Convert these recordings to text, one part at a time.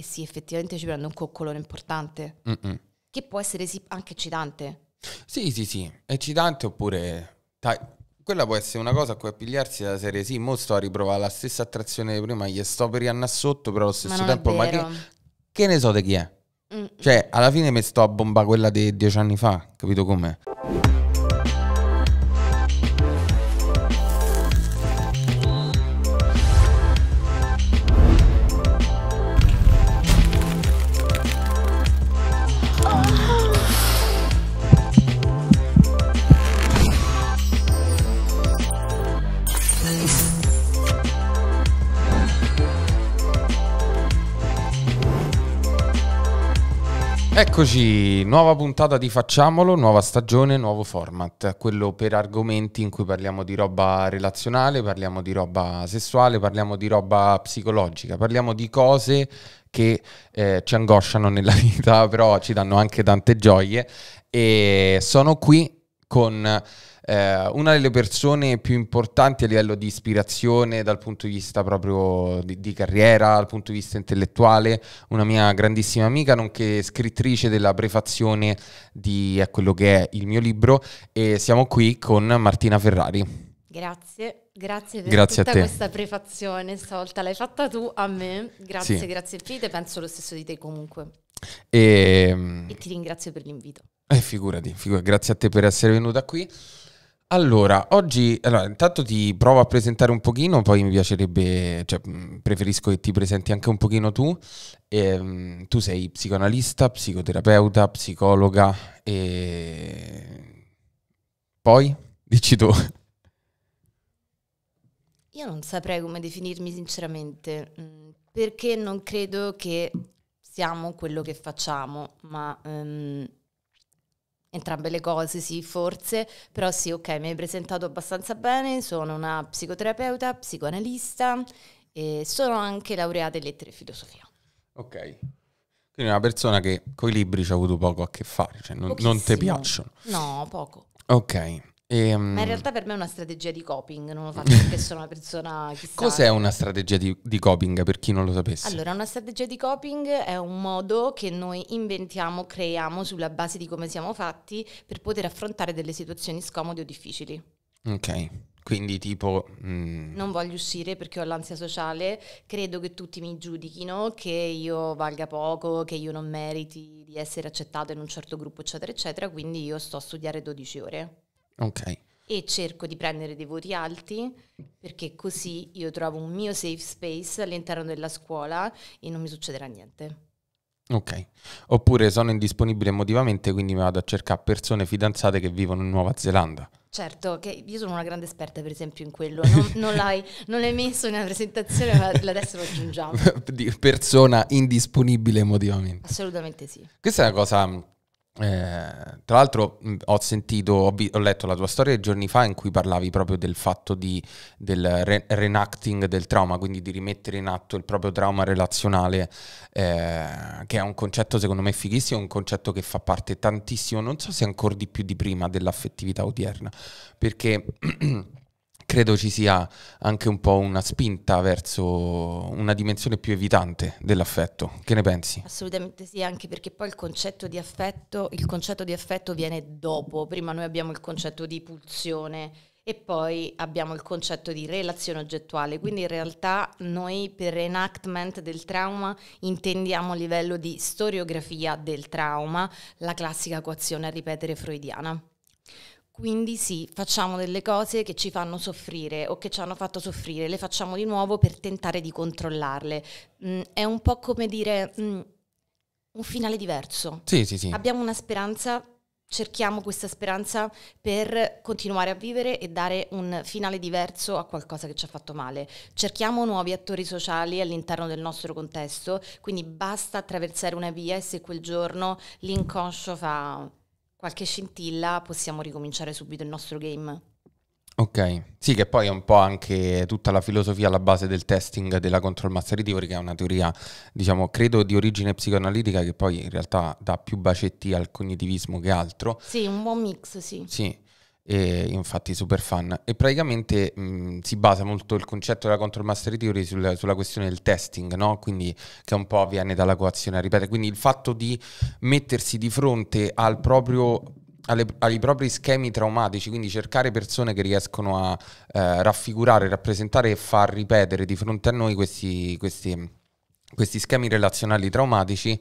e sì, effettivamente ci prende un coccolone importante, Mm-mm. che può essere sì anche eccitante. Sì, sì, sì, eccitante oppure... Dai, quella può essere una cosa a cui appigliarsi della serie, sì, mo sto a riprovare la stessa attrazione di prima, gli sto per riannà sotto, però allo Ma stesso non tempo, ma che, che ne so di chi è? Mm. Cioè, alla fine mi sto a bomba quella di dieci anni fa, capito come? Eccoci, nuova puntata di Facciamolo, nuova stagione, nuovo format, quello per argomenti in cui parliamo di roba relazionale, parliamo di roba sessuale, parliamo di roba psicologica, parliamo di cose che eh, ci angosciano nella vita, però ci danno anche tante gioie. E sono qui con eh, una delle persone più importanti a livello di ispirazione dal punto di vista proprio di, di carriera, dal punto di vista intellettuale, una mia grandissima amica, nonché scrittrice della prefazione di eh, quello che è il mio libro e siamo qui con Martina Ferrari. Grazie, grazie per Grazie tutta questa prefazione, stavolta l'hai fatta tu a me, grazie, Sì. grazie infinite, penso lo stesso di te comunque E, e ti ringrazio per l'invito. Eh, figurati, figurati, grazie a te per essere venuta qui. Allora, oggi, allora, intanto ti provo a presentare un pochino, poi mi piacerebbe, cioè, mh, preferisco che ti presenti anche un pochino tu. Ehm, tu sei psicoanalista, psicoterapeuta, psicologa e poi dici tu. Io non saprei come definirmi sinceramente, mm, perché non credo che siamo quello che facciamo, ma ehm, entrambe le cose sì, forse, però sì, ok, mi hai presentato abbastanza bene, sono una psicoterapeuta, psicoanalista e sono anche laureata in lettere e filosofia. Ok. Quindi una persona che con i libri ci ha avuto poco a che fare, cioè non, non ti piacciono. No, poco. Ok. Ehm, Ma in realtà per me è una strategia di coping, non lo faccio perché sono una persona chissà. Cos'è una strategia di, di coping per chi non lo sapesse? Allora, una strategia di coping è un modo che noi inventiamo, creiamo sulla base di come siamo fatti per poter affrontare delle situazioni scomode o difficili. Ok, quindi tipo... mm, Non voglio uscire perché ho l'ansia sociale, credo che tutti mi giudichino, che io valga poco, che io non meriti di essere accettato in un certo gruppo, eccetera, eccetera, quindi io sto a studiare 12 ore ok, e cerco di prendere dei voti alti perché così io trovo un mio safe space all'interno della scuola e non mi succederà niente. ok. Oppure sono indisponibile emotivamente, quindi mi vado a cercare persone fidanzate che vivono in Nuova Zelanda. Certo, che io sono una grande esperta per esempio in quello, non, non l'hai, non l'hai messo nella presentazione, ma adesso lo aggiungiamo. Persona indisponibile emotivamente. Assolutamente sì. Questa è una cosa... eh, tra l'altro ho sentito, ho, ho letto la tua storia giorni fa in cui parlavi proprio del fatto di, del re- reenacting del trauma, quindi di rimettere in atto il proprio trauma relazionale, eh, che è un concetto secondo me fighissimo, un concetto che fa parte tantissimo, non so se ancora di più di prima, dell'affettività odierna, perché credo ci sia anche un po' una spinta verso una dimensione più evitante dell'affetto. Che ne pensi? Assolutamente sì, anche perché poi il concetto di affetto, concetto di affetto viene dopo. Prima noi abbiamo il concetto di pulsione e poi abbiamo il concetto di relazione oggettuale. Quindi in realtà noi per reenactment del trauma intendiamo a livello di storiografia del trauma la classica equazione a ripetere freudiana. Quindi sì, facciamo delle cose che ci fanno soffrire o che ci hanno fatto soffrire, le facciamo di nuovo per tentare di controllarle. Mm, è un po' come dire mm, un finale diverso. Sì, sì, sì. Abbiamo una speranza, cerchiamo questa speranza per continuare a vivere e dare un finale diverso a qualcosa che ci ha fatto male. Cerchiamo nuovi attori sociali all'interno del nostro contesto, quindi basta attraversare una via e se quel giorno l'inconscio fa qualche scintilla possiamo ricominciare subito il nostro game. Ok, sì, che poi è un po' anche tutta la filosofia alla base del testing della control mastery theory, che è una teoria, diciamo, credo di origine psicoanalitica, che poi in realtà dà più bacetti al cognitivismo che altro. Sì, un buon mix, sì. Sì, e infatti super fan. E praticamente mh, si basa molto il concetto della control mastery theory sul, sulla questione del testing, no? Quindi che un po' avviene dalla coazione a ripetere. Quindi il fatto di mettersi di fronte al proprio alle, ai propri schemi traumatici, quindi cercare persone che riescono a eh, raffigurare, rappresentare e far ripetere di fronte a noi questi, questi, questi schemi relazionali traumatici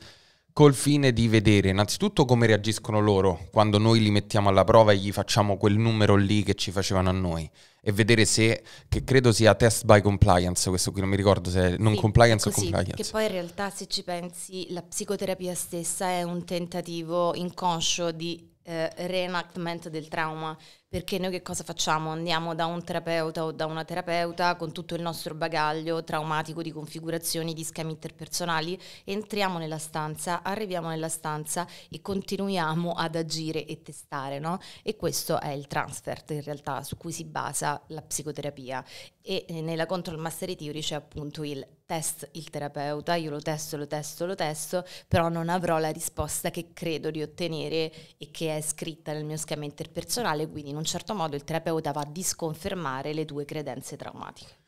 col fine di vedere innanzitutto come reagiscono loro quando noi li mettiamo alla prova e gli facciamo quel numero lì che ci facevano a noi e vedere se, che credo sia test by compliance, questo qui non mi ricordo se è non sì, compliance o compliance. Che poi in realtà se ci pensi la psicoterapia stessa è un tentativo inconscio di eh, reenactment del trauma, perché noi che cosa facciamo? Andiamo da un terapeuta o da una terapeuta con tutto il nostro bagaglio traumatico di configurazioni, di schemi interpersonali, entriamo nella stanza, arriviamo nella stanza e continuiamo ad agire e testare, no? E questo è il transfer in realtà su cui si basa la psicoterapia e eh, nella control mastery theory c'è appunto il test il terapeuta, io lo testo, lo testo, lo testo, però non avrò la risposta che credo di ottenere e che è scritta nel mio schema interpersonale, quindi un certo modo il terapeuta va a disconfermare le tue credenze traumatiche.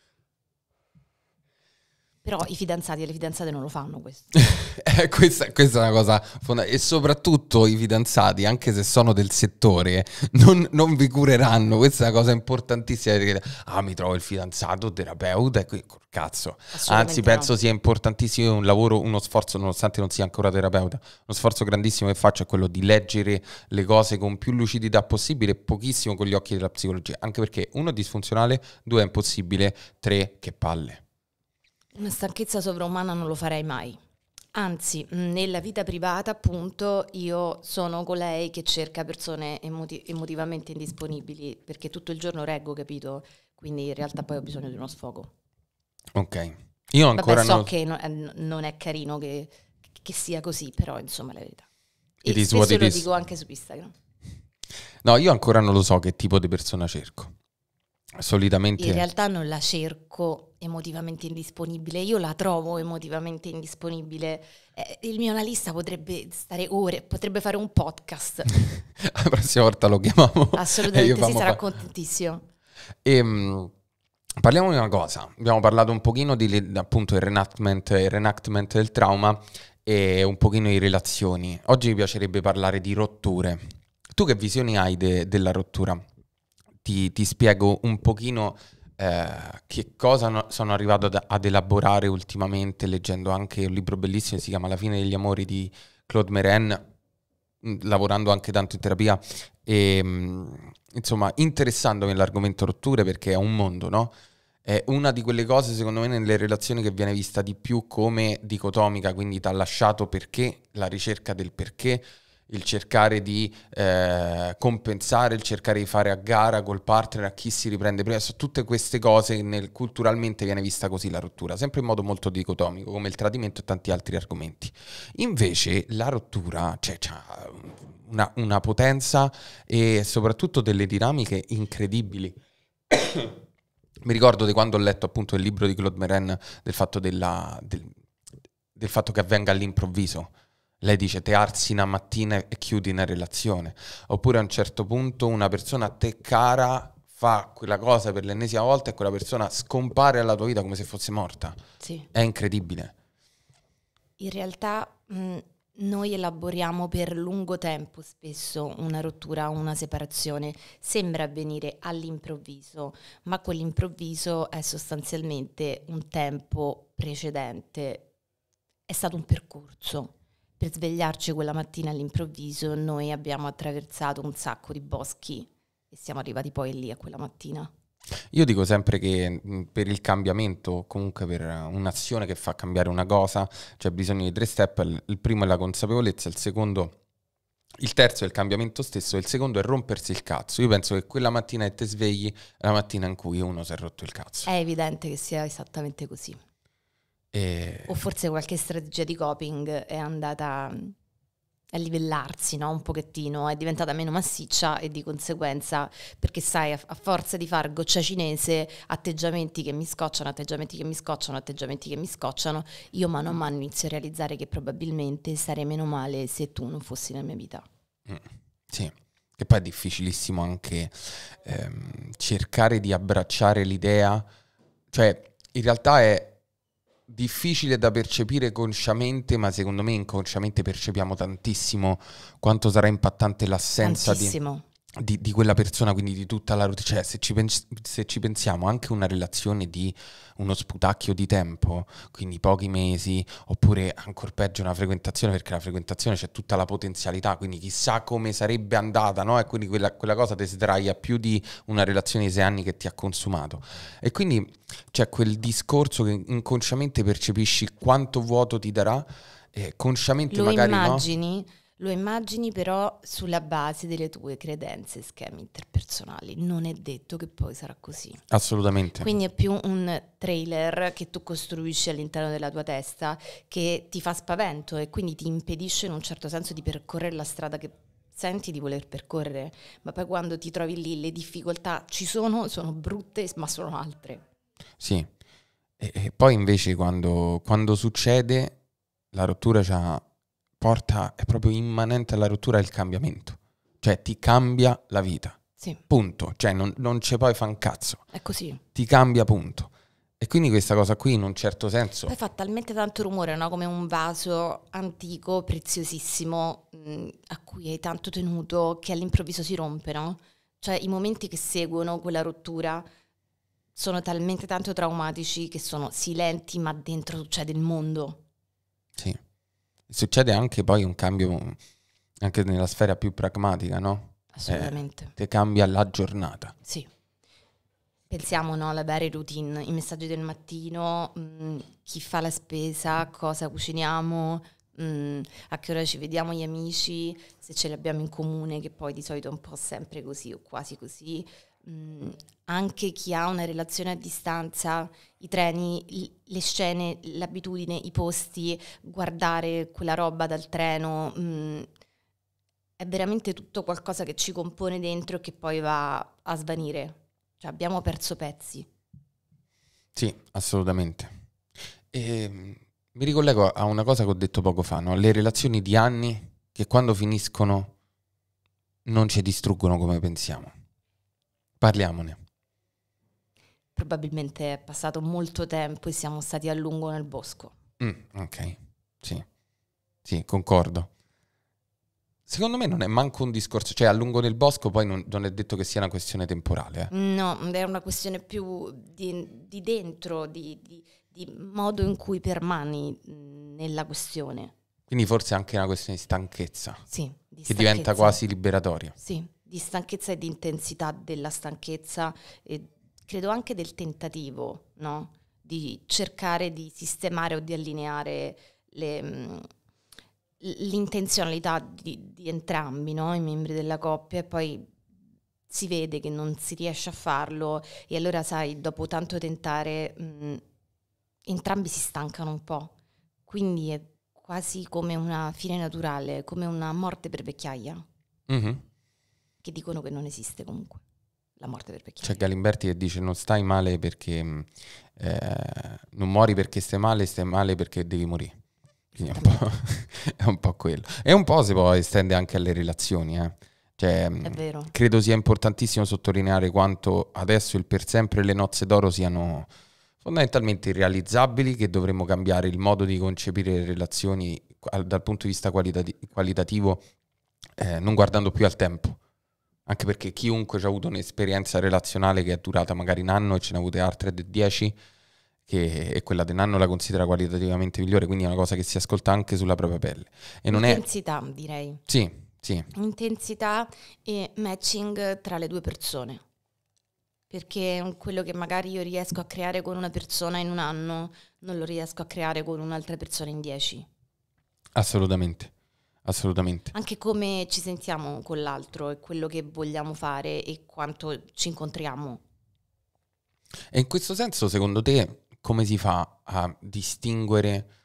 Però i fidanzati e le fidanzate non lo fanno questo. eh, questa, questa, è una cosa fondamentale. E soprattutto i fidanzati, anche se sono del settore, non, non vi cureranno. Questa è una cosa importantissima. Ah, mi trovo il fidanzato, terapeuta, e qui, cazzo. Anzi, penso no. sia importantissimo un lavoro, uno sforzo, nonostante non sia ancora terapeuta, uno sforzo grandissimo che faccio è quello di leggere le cose con più lucidità possibile, pochissimo con gli occhi della psicologia. Anche perché uno è disfunzionale, due è impossibile, tre che palle. Una stanchezza sovraumana non lo farei mai. Anzi, nella vita privata, appunto, io sono colei che cerca persone emoti- emotivamente indisponibili perché tutto il giorno reggo, capito? Quindi in realtà poi ho bisogno di uno sfogo. Ok. Io ancora Vabbè, so non... che non, non è carino che, che, sia così, però insomma è la verità. It e spesso lo dico anche su Instagram. No, io ancora non lo so che tipo di persona cerco. Solitamente... In realtà non la cerco emotivamente indisponibile, io la trovo emotivamente indisponibile. Eh, il mio analista potrebbe stare ore, potrebbe fare un podcast. la prossima volta lo chiamiamo. Assolutamente sì, sarà contentissimo. Ehm, parliamo di una cosa, abbiamo parlato un pochino di appunto il reenactment, il reenactment del trauma e un pochino di relazioni. Oggi mi piacerebbe parlare di rotture. Tu che visioni hai de- della rottura? Ti, ti spiego un pochino eh, che cosa no, sono arrivato ad, ad, elaborare ultimamente leggendo anche un libro bellissimo che si chiama La fine degli amori di Claude Meren, mm, lavorando anche tanto in terapia e mm, insomma interessandomi nell'argomento rotture perché è un mondo, no? È una di quelle cose, secondo me, nelle relazioni che viene vista di più come dicotomica, quindi ti ha lasciato perché, la ricerca del perché, il cercare di eh, compensare, il cercare di fare a gara col partner, a chi si riprende prima, tutte queste cose nel, culturalmente viene vista così la rottura, sempre in modo molto dicotomico, come il tradimento e tanti altri argomenti. Invece la rottura cioè, una, una potenza e soprattutto delle dinamiche incredibili. Mi ricordo di quando ho letto appunto il libro di Claude Meren del fatto, della, del, del fatto che avvenga all'improvviso lei dice te alzi una mattina e chiudi una relazione. Oppure a un certo punto una persona a te cara fa quella cosa per l'ennesima volta e quella persona scompare dalla tua vita come se fosse morta. Sì. È incredibile. In realtà mh, noi elaboriamo per lungo tempo spesso una rottura, una separazione. Sembra avvenire all'improvviso, ma quell'improvviso è sostanzialmente un tempo precedente. È stato un percorso per svegliarci quella mattina all'improvviso noi abbiamo attraversato un sacco di boschi e siamo arrivati poi lì a quella mattina. Io dico sempre che per il cambiamento, comunque per un'azione che fa cambiare una cosa, c'è bisogno di tre step. Il primo è la consapevolezza, il secondo il terzo è il cambiamento stesso, il secondo è rompersi il cazzo. Io penso che quella mattina che ti svegli è la mattina in cui uno si è rotto il cazzo. È evidente che sia esattamente così. E... O forse qualche strategia di coping è andata a livellarsi no? un pochettino, è diventata meno massiccia e di conseguenza, perché sai, a, forza di fare goccia cinese, atteggiamenti che mi scocciano, atteggiamenti che mi scocciano, atteggiamenti che mi scocciano, io mano a mano inizio a realizzare che probabilmente sarei meno male se tu non fossi nella mia vita. Mm, sì, che poi è difficilissimo anche ehm, cercare di abbracciare l'idea, cioè in realtà è difficile da percepire consciamente, ma secondo me inconsciamente percepiamo tantissimo quanto sarà impattante l'assenza di, di, di, quella persona, quindi di tutta la routine. Cioè, se ci, pens- se ci, pensiamo, anche una relazione di uno sputacchio di tempo, quindi pochi mesi, oppure ancora peggio una frequentazione, perché la frequentazione c'è tutta la potenzialità, quindi chissà come sarebbe andata, no? E quindi quella, quella cosa ti sdraia più di una relazione di sei anni che ti ha consumato. E quindi c'è quel discorso che inconsciamente percepisci quanto vuoto ti darà, e consciamente Lo magari immagini? no lo immagini però sulla base delle tue credenze e schemi interpersonali. Non è detto che poi sarà così. Assolutamente. Quindi è più un trailer che tu costruisci all'interno della tua testa che ti fa spavento e quindi ti impedisce in un certo senso di percorrere la strada che senti di voler percorrere. Ma poi quando ti trovi lì le difficoltà ci sono, sono brutte, ma sono altre. Sì. E, e poi invece quando, quando succede la rottura c'ha porta, è proprio immanente alla rottura il cambiamento. Cioè ti cambia la vita. Sì. Punto. Cioè non, non c'è poi fa un cazzo. È così. Ti cambia punto. E quindi questa cosa qui in un certo senso... Poi fa talmente tanto rumore, no? Come un vaso antico, preziosissimo, mh, a cui hai tanto tenuto, che all'improvviso si rompe, no? Cioè i momenti che seguono quella rottura sono talmente tanto traumatici che sono silenti, ma dentro succede il mondo. Sì. Succede anche poi un cambio anche nella sfera più pragmatica, no? Assolutamente. Eh, che cambia la giornata. Sì. Pensiamo no, alle varie routine, i messaggi del mattino, mh, mm, chi fa la spesa, cosa cuciniamo, mh, mm, a che ora ci vediamo gli amici, se ce li abbiamo in comune, che poi di solito è un po' sempre così o quasi così. Mh, mm, anche chi ha una relazione a distanza, i treni, le scene, l'abitudine, i posti, guardare quella roba dal treno, mh, mm, è veramente tutto qualcosa che ci compone dentro e che poi va a svanire. Cioè abbiamo perso pezzi. Sì, assolutamente. E, mm, mi ricollego a una cosa che ho detto poco fa, no? le relazioni di anni che quando finiscono non ci distruggono come pensiamo. Parliamone. Probabilmente è passato molto tempo e siamo stati a lungo nel bosco. Mm, ok, sì, sì, concordo. Secondo me non è manco un discorso, cioè a lungo nel bosco poi non, non è detto che sia una questione temporale. Eh. No, è una questione più di, di dentro, di, di, di, modo in cui permani nella questione. Quindi forse anche una questione di stanchezza. Sì, di che stanchezza. diventa quasi liberatoria. Sì, di stanchezza e di intensità della stanchezza e credo anche del tentativo, no? Di cercare di sistemare o di allineare le, l'intenzionalità di, di entrambi, no? I membri della coppia e poi si vede che non si riesce a farlo e allora sai, dopo tanto tentare, mh, entrambi si stancano un po'. Quindi è quasi come una fine naturale, come una morte per vecchiaia. Mm-hmm che dicono che non esiste comunque la morte per vecchiaia. C'è Galimberti che dice non stai male perché mm, eh, non muori perché stai male, stai male perché devi morire. Quindi è un, po', è un po' quello. E un po' si può estendere anche alle relazioni. Eh. Cioè, mm, credo sia importantissimo sottolineare quanto adesso il per sempre le nozze d'oro siano fondamentalmente irrealizzabili, che dovremmo cambiare il modo di concepire le relazioni dal punto di vista qualitati- qualitativo, eh, non guardando più al tempo, anche perché chiunque ha avuto un'esperienza relazionale che è durata magari un anno e ce ne ha avute altre di dieci, che, e quella del anno la considera qualitativamente migliore, quindi è una cosa che si ascolta anche sulla propria pelle. E non Intensità, è... direi. Sì, sì. Intensità e matching tra le due persone. Perché quello che magari io riesco a creare con una persona in un anno, non lo riesco a creare con un'altra persona in dieci. Assolutamente. Assolutamente. Anche come ci sentiamo con l'altro e quello che vogliamo fare e quanto ci incontriamo. E in questo senso, secondo te, come si fa a distinguere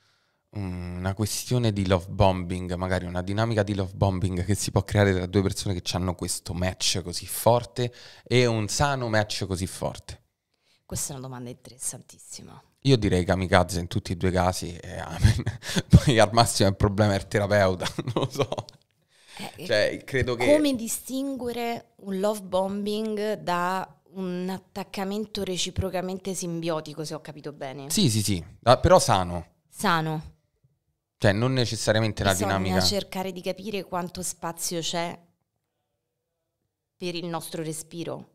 una questione di love bombing, magari una dinamica di love bombing che si può creare tra due persone che hanno questo match così forte e un sano match così forte? Questa è una domanda interessantissima. Io direi kamikaze in tutti e due i casi e amen. Poi al massimo il problema è il terapeuta, non lo so. Eh, Cioè, credo che... Come distinguere un love bombing da un attaccamento reciprocamente simbiotico, se ho capito bene? Sì, sì, sì, ah, però sano. Sano. Cioè, non necessariamente la Bisogna dinamica... cercare di capire quanto spazio c'è per il nostro respiro.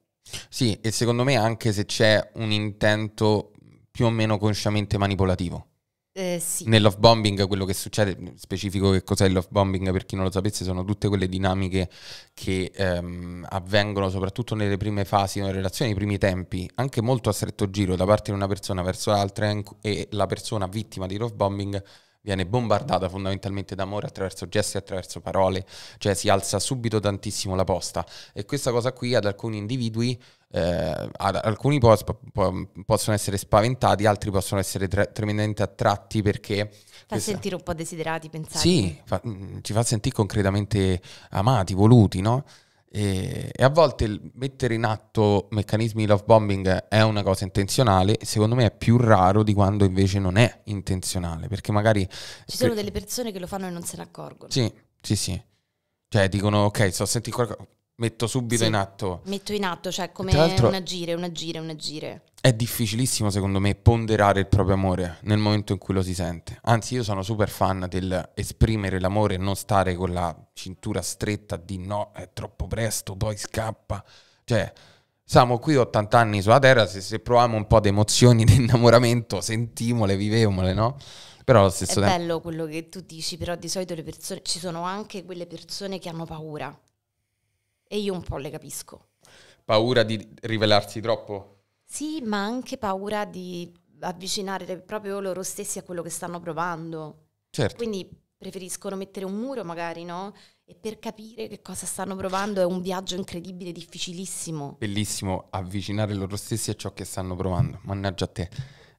Sì, e secondo me anche se c'è un intento più o meno consciamente manipolativo. Eh, sì. Nel love bombing, quello che succede, specifico che cos'è il love bombing per chi non lo sapesse, sono tutte quelle dinamiche che ehm, avvengono soprattutto nelle prime fasi di una relazione, nei primi tempi, anche molto a stretto giro da parte di una persona verso l'altra e la persona vittima di love bombing viene bombardata fondamentalmente d'amore attraverso gesti, attraverso parole, cioè si alza subito tantissimo la posta e questa cosa qui ad alcuni individui eh, alcuni po- po- possono essere spaventati, altri possono essere tre- tremendamente attratti perché Fa questa- sentire un po' desiderati, pensate. sì, fa- mm, ci fa sentire concretamente amati, voluti, no? E, e a volte mettere in atto meccanismi di love bombing è una cosa intenzionale, secondo me è più raro di quando invece non è intenzionale, perché magari... Ci sono delle persone che lo fanno e non se ne accorgono. Sì, sì, sì. Cioè dicono, ok, sto sentire qualcosa, metto subito Sì. in atto. Metto in atto, cioè come un agire, un agire, un agire. È difficilissimo secondo me ponderare il proprio amore nel momento in cui lo si sente. Anzi, io sono super fan del esprimere l'amore e non stare con la cintura stretta di no, è troppo presto, poi scappa. Cioè, siamo qui 80 anni sulla Terra, se, se proviamo un po' di emozioni di innamoramento, sentimole, vivemole, no? Però allo È stesso tempo... bello quello che tu dici, però di solito le persone, ci sono anche quelle persone che hanno paura. E io un po' le capisco. Paura di rivelarsi troppo? Sì, ma anche paura di avvicinare proprio loro stessi a quello che stanno provando. Certo. Quindi preferiscono mettere un muro magari, no? E per capire che cosa stanno provando è un viaggio incredibile, difficilissimo. Bellissimo avvicinare loro stessi a ciò che stanno provando. Mannaggia a te,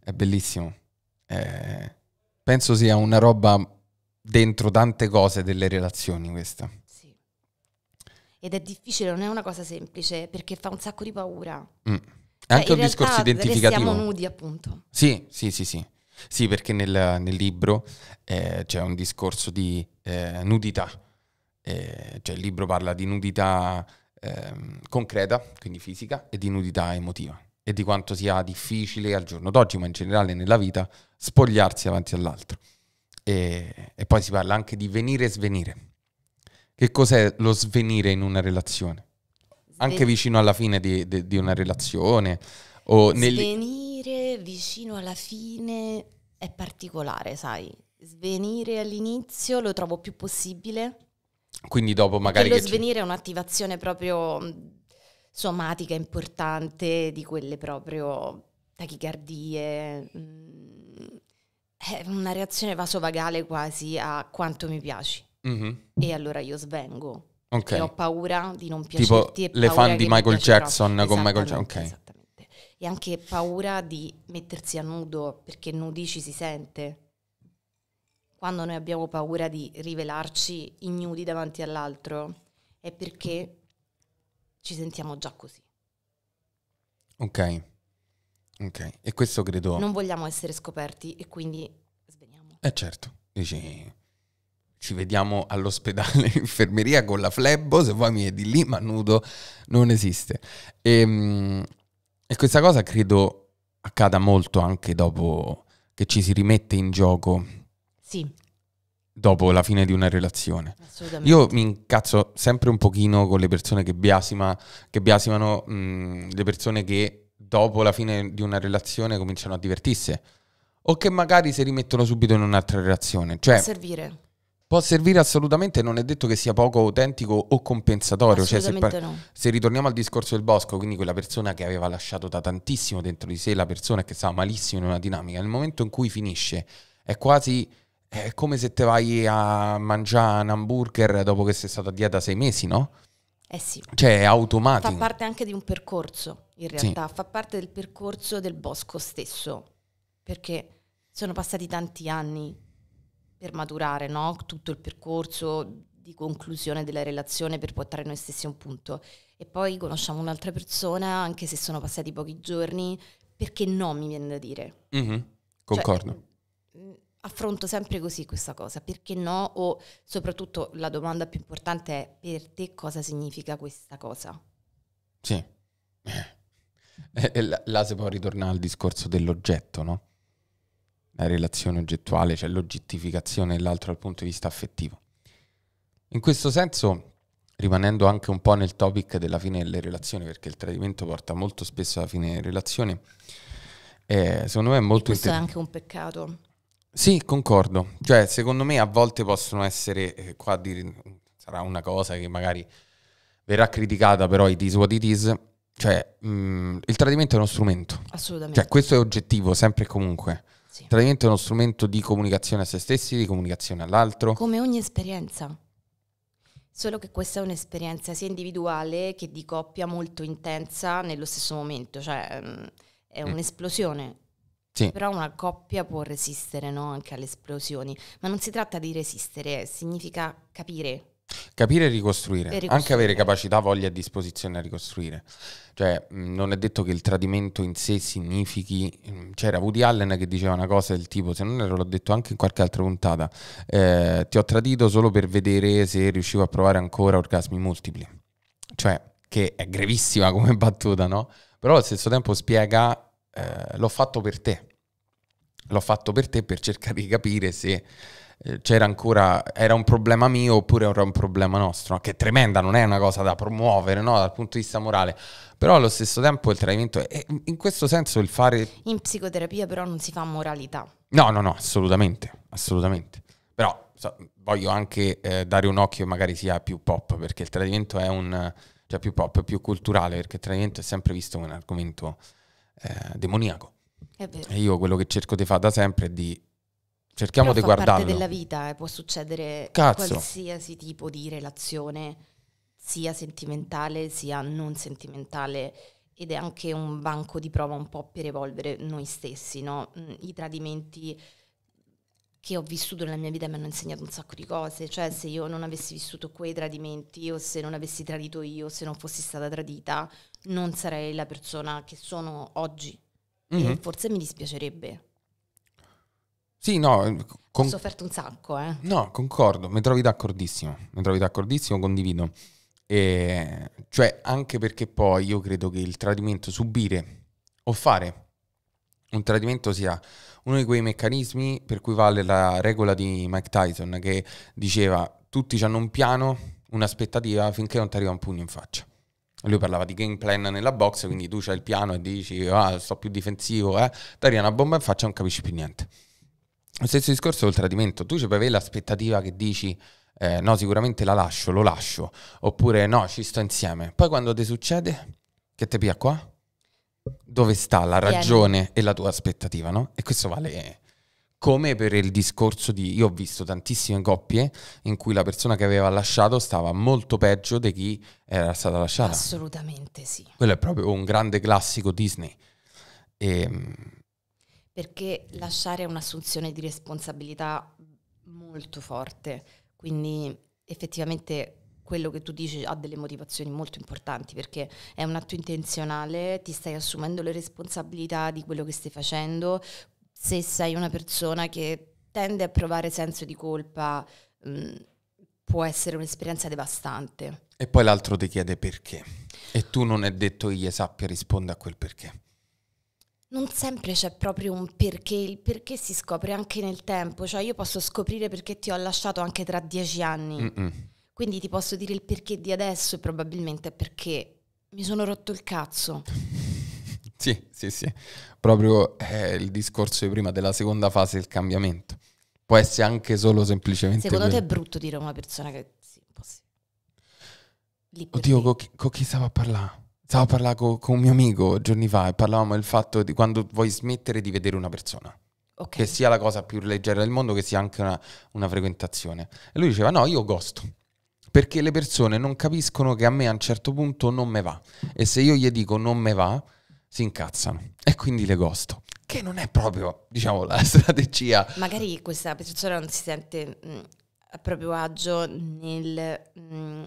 è bellissimo. Eh, penso sia una roba dentro tante cose delle relazioni questa. Ed è difficile, non è una cosa semplice, perché fa un sacco di paura. Mm. Cioè, Anche in un discorso identificativo. Restiamo nudi, appunto. Sì, sì, sì, sì. Sì, perché nel, nel libro eh, c'è un discorso di eh, nudità. Eh, cioè il libro parla di nudità ehm, concreta, quindi fisica, e di nudità emotiva. E di quanto sia difficile al giorno d'oggi, ma in generale nella vita, spogliarsi davanti all'altro. E, e poi si parla anche di venire e svenire. Che cos'è lo svenire in una relazione? Anche vicino alla fine di, di- di una relazione o nel... Svenire vicino alla fine è particolare, sai. Svenire all'inizio lo trovo più possibile. Quindi dopo magari Magari lo svenire è un'attivazione proprio mh, somatica importante di quelle proprio tachicardie. mh, È una reazione vasovagale quasi a quanto mi piaci. Mhm, E allora io svengo. Ok. E ho paura di non Tipo piacerti. e le fan di Michael. Jackson con Michael Jackson, Esattamente, ok. Esattamente. E anche paura di mettersi a nudo, perché nudi ci si sente. Quando noi abbiamo paura di rivelarci ignudi davanti all'altro, è perché ci sentiamo già così. Ok. Ok. E questo credo... Non vogliamo essere scoperti e quindi sveniamo. Eh certo. Dici... Ci vediamo all'ospedale in infermeria con la flebbo, se vuoi mi vedi lì, ma nudo non esiste. Ehm, E, questa cosa credo accada molto anche dopo che ci si rimette in gioco Sì, dopo la fine di una relazione. assolutamente. Io mi incazzo sempre un pochino con le persone che, biasima, che biasimano mh, le persone che dopo la fine di una relazione cominciano a divertirsi o che magari si rimettono subito in un'altra relazione. Cioè, Può servire. Può servire assolutamente, non è detto che sia poco autentico o compensatorio. Cioè, se, par- no. se ritorniamo al discorso del bosco, quindi quella persona che aveva lasciato da tantissimo dentro di sé la persona che stava malissimo in una dinamica, nel momento in cui finisce è quasi è come se te vai a mangiare un hamburger dopo che sei stato a dieta sei mesi, no? Eh sì. Cioè è Fa automatico. parte anche di un percorso, in realtà, fa parte del percorso del bosco stesso, perché sono passati tanti anni per maturare, no? Tutto il percorso di conclusione della relazione per portare noi stessi a un punto. E poi conosciamo un'altra persona, anche se sono passati pochi giorni, perché no, mi viene da dire. Mhm, Cioè, Concordo. mm, affronto sempre così questa cosa, perché no? O soprattutto la domanda più importante è per te cosa significa questa cosa? Sì. Eh, là si può ritornare al discorso dell'oggetto, no? La relazione oggettuale, cioè l'oggettificazione e l'altro dal punto di vista affettivo. In questo senso, rimanendo anche un po' nel topic della fine delle relazioni, perché il tradimento porta molto spesso alla fine delle relazioni, eh, secondo me è molto Questo inter- è anche un peccato. Sì, concordo. Cioè, secondo me a volte possono essere, eh, qua dire, sarà una cosa che magari verrà criticata, però it is what it is. Cioè, mh, mm, il tradimento è uno strumento. Assolutamente. Cioè, questo è oggettivo, sempre e comunque. Sì. Tradimento è uno strumento di comunicazione a se stessi, di comunicazione all'altro. Come ogni esperienza. Solo che questa è un'esperienza sia individuale che di coppia molto intensa nello stesso momento. Cioè, mh, mm, è mm. un'esplosione sì. Però una coppia può resistere no? anche alle esplosioni, ma non si tratta di resistere, significa capire. Capire e ricostruire. e ricostruire, anche avere capacità, voglia e disposizione a ricostruire. Cioè, non è detto che il tradimento in sé significhi. C'era Woody Allen che diceva una cosa del tipo: se non ero, l'ho detto anche in qualche altra puntata, eh, ti ho tradito solo per vedere se riuscivo a provare ancora orgasmi multipli. Cioè, che è grevissima come battuta, no? Però allo stesso tempo spiega eh, l'ho fatto per te. L'ho fatto per te per cercare di capire se c'era ancora, era un problema mio oppure era un problema nostro, che è tremenda, non è una cosa da promuovere no? dal punto di vista morale, però allo stesso tempo il tradimento è, in questo senso il fare... In psicoterapia però non si fa moralità. No, no, no, assolutamente, assolutamente. Però so, voglio anche eh, dare un occhio magari sia più pop, perché il tradimento è un... cioè più pop, più culturale, perché il tradimento è sempre visto come un argomento eh, demoniaco. E io quello che cerco di fare da sempre è di cerchiamo Però di guardarlo. parte della vita, eh, può succedere Cazzo. qualsiasi tipo di relazione, sia sentimentale sia non sentimentale ed è anche un banco di prova un po' per evolvere noi stessi, no? Mm, I tradimenti che ho vissuto nella mia vita mi hanno insegnato un sacco di cose, cioè se io non avessi vissuto quei tradimenti o se non avessi tradito io, se non fossi stata tradita, non sarei la persona che sono oggi. Mm-hmm. E mhm. forse mi dispiacerebbe. Sì, no. Con... Ho sofferto un sacco, eh. No, concordo, mi trovi d'accordissimo, mi trovi d'accordissimo, condivido. E, cioè, anche perché poi io credo che il tradimento, subire o fare un tradimento sia uno di quei meccanismi per cui vale la regola di Mike Tyson che diceva tutti hanno un piano, un'aspettativa finché non ti arriva un pugno in faccia. Lui parlava di game plan nella box, quindi tu c'hai il piano e dici ah, sto più difensivo, eh, ti arriva una bomba in faccia e non capisci più niente. Lo stesso discorso del tradimento, tu ci puoi avere l'aspettativa che dici eh, no sicuramente la lascio, lo lascio, oppure no ci sto insieme. Poi quando ti succede, che ti pia qua? dove sta la ragione Viene. e la tua aspettativa, no? E questo vale come per il discorso di io ho visto tantissime coppie in cui la persona che aveva lasciato stava molto peggio di chi era stata lasciata. Assolutamente sì. Quello è proprio un grande classico Disney. E... Perché lasciare è un'assunzione di responsabilità molto forte, quindi effettivamente quello che tu dici ha delle motivazioni molto importanti perché è un atto intenzionale, ti stai assumendo le responsabilità di quello che stai facendo. Se sei una persona che tende a provare senso di colpa, mh, mm, può essere un'esperienza devastante. E poi l'altro ti chiede perché. E tu non è detto che gli sappia rispondere a quel perché. Non sempre c'è proprio un perché, il perché si scopre anche nel tempo, cioè io posso scoprire perché ti ho lasciato anche tra dieci anni. Mm-mm quindi ti posso dire il perché di adesso e probabilmente è perché mi sono rotto il cazzo. sì, sì, sì. Proprio è il discorso di prima della seconda fase del cambiamento. Può essere anche solo semplicemente... Secondo quello. te è brutto dire a una persona che... Sì, lì Oddio, con chi, con chi stavo a parlare? Stavo a parlare con, con, un mio amico giorni fa e parlavamo del fatto di quando vuoi smettere di vedere una persona. Okay. Che sia la cosa più leggera del mondo, che sia anche una, una frequentazione. E lui diceva, no, io gosto perché le persone non capiscono che a me a un certo punto non me va e se io gli dico non me va si incazzano e quindi le gosto che non è proprio diciamo la strategia magari questa persona non si sente mh, mm, a proprio agio nel mh, mm,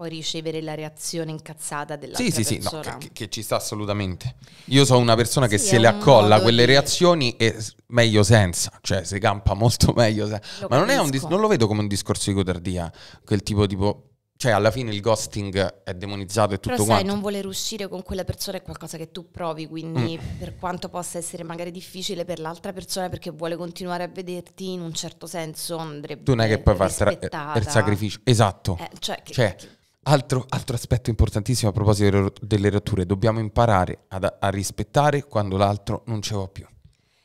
poi ricevere la reazione incazzata dell'altra Sì, sì, persona. sì, no, che, che ci sta assolutamente. Io sono una persona che Sì, se è le accolla quelle di- reazioni e s- meglio senza, cioè si campa molto meglio. se- Lo Ma non, è dis- non lo vedo come un discorso di codardia, quel tipo tipo... Cioè alla fine il ghosting è demonizzato e tutto Però sai, quanto. non voler uscire con quella persona è qualcosa che tu provi, quindi Mm. per quanto possa essere magari difficile per l'altra persona perché vuole continuare a vederti, in un certo senso andrebbe Tu non è che puoi fare tra- rispettata. per sacrificio. Esatto. Eh, cioè, che- Cioè, che- Altro, altro aspetto importantissimo a proposito delle ro- delle rotture, dobbiamo imparare ad- a rispettare quando l'altro non ce va più.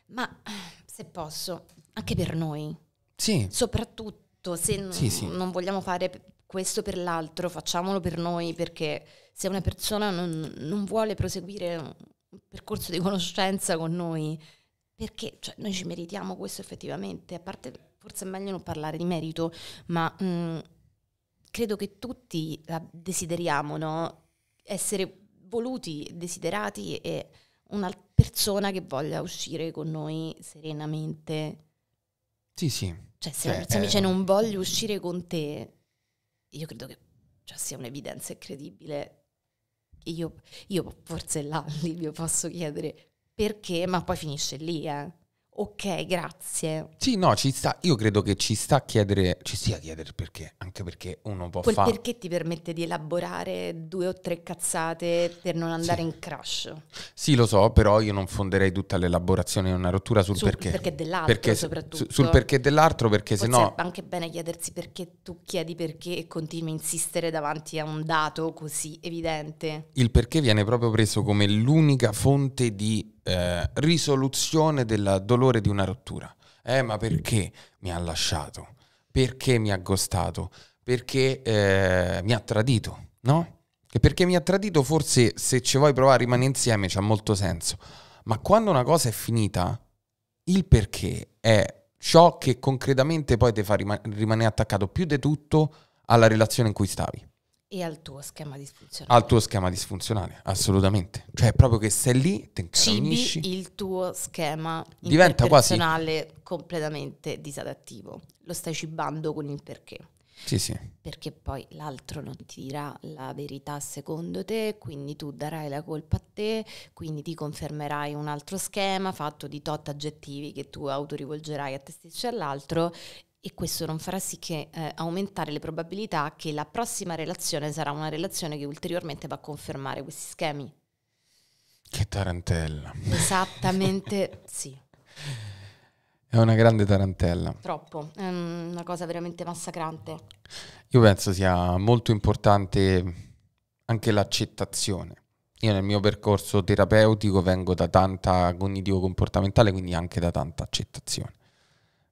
ma se posso, anche per noi, Sì, soprattutto se Sì, sì. non vogliamo fare questo per l'altro, facciamolo per noi perché se una persona non, non vuole proseguire un percorso di conoscenza con noi, perché cioè, noi ci meritiamo questo effettivamente, a parte forse è meglio non parlare di merito, ma mh, credo che tutti desideriamo, no? Essere voluti, desiderati e una persona che voglia uscire con noi serenamente. sì, sì. Cioè, se Cioè, una persona eh, dice non voglio uscire con te, io credo che cioè, sia un'evidenza incredibile. Io, io forse là, Livio, posso chiedere perché, ma poi finisce lì, eh. Ok, grazie. Sì, no, ci sta. Io credo che ci sta a chiedere, ci sia a chiedere perché, anche perché uno può Quel fare. perché ti permette di elaborare due o tre cazzate per non andare Sì. in crash. Sì, lo so, però io non fonderei tutta l'elaborazione di una rottura sul Sul perché. perché dell'altro, Perché- soprattutto. su- sul perché dell'altro, perché se Forse no. è anche bene chiedersi perché tu chiedi perché e continui a insistere davanti a un dato così evidente. Il perché viene proprio preso come l'unica fonte di eh, risoluzione del dolore di una rottura. Eh, ma perché mi ha lasciato? Perché mi ha ghostato? Perché eh, mi ha tradito, no? E perché mi ha tradito forse se ci vuoi provare a rimanere insieme c'ha molto senso. Ma quando una cosa è finita, il perché è ciò che concretamente poi ti fa rima- rimanere attaccato più di tutto alla relazione in cui stavi E al tuo schema disfunzionale. al tuo schema disfunzionale, assolutamente. Cioè, proprio che sei lì, ti Cibi il tuo schema Diventa quasi- completamente disadattivo. Lo stai cibando con il perché. Sì, sì. Perché poi l'altro non ti dirà la verità secondo te, quindi tu darai la colpa a te, quindi ti confermerai un altro schema fatto di tot aggettivi che tu autorivolgerai a te stesso e all'altro e questo non farà sì che eh, aumentare le probabilità che la prossima relazione sarà una relazione che ulteriormente va a confermare questi schemi. Che tarantella. Esattamente sì, È una grande tarantella. troppo, è una cosa veramente massacrante. Io penso sia molto importante anche l'accettazione. Io nel mio percorso terapeutico vengo da tanta cognitivo-comportamentale, quindi anche da tanta accettazione.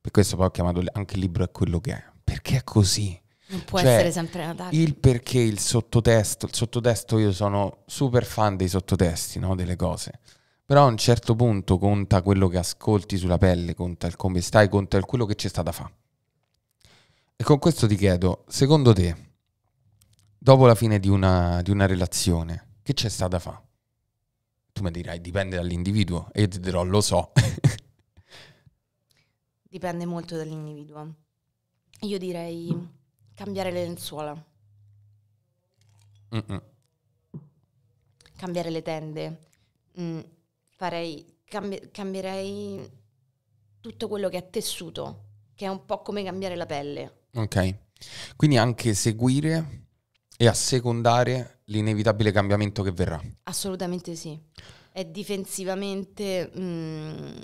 Per questo poi ho chiamato anche il libro è quello che è. Perché è così. Non può Cioè, essere sempre Natale. Il perché, il sottotesto, il sottotesto io sono super fan dei sottotesti, no? delle cose. Però a un certo punto conta quello che ascolti sulla pelle, conta il come stai, conta il quello che c'è stata fa. E con questo ti chiedo, secondo te, dopo la fine di una, di una relazione, che c'è stata fa? Tu mi dirai, dipende dall'individuo, e io ti dirò, lo so. Dipende molto dall'individuo. Io direi cambiare le lenzuola, Mm-mm. cambiare le tende, Mm, farei, cambi- cambierei tutto quello che è tessuto, che è un po' come cambiare la pelle. Ok. Quindi anche seguire e assecondare l'inevitabile cambiamento che verrà. Assolutamente sì. È difensivamente, mm,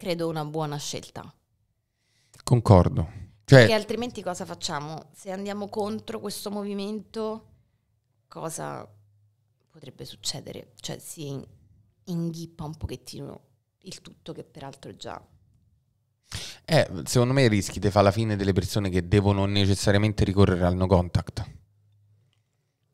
credo, una buona scelta. Concordo. Cioè, Perché altrimenti cosa facciamo? Se andiamo contro questo movimento, cosa potrebbe succedere? Cioè si inghippa un pochettino il tutto che peraltro è già... eh, secondo me rischi di fare la fine delle persone che devono necessariamente ricorrere al no contact.